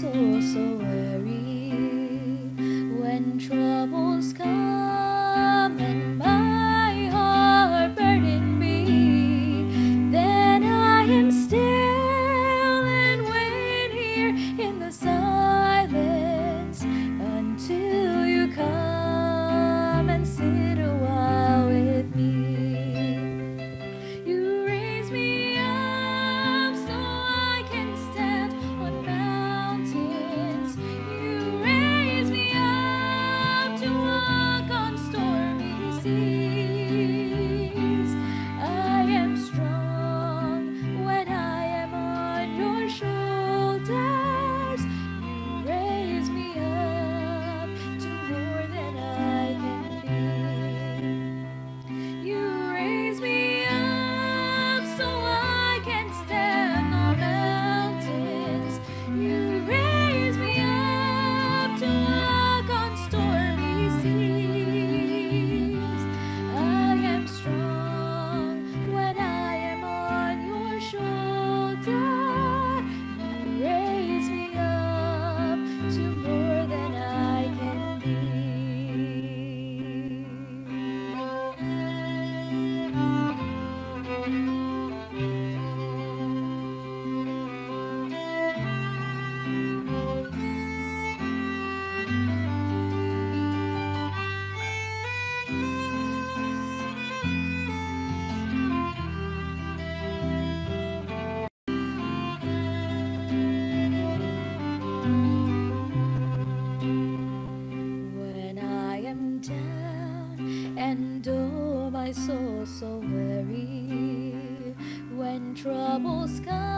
so, so my soul so weary. When troubles come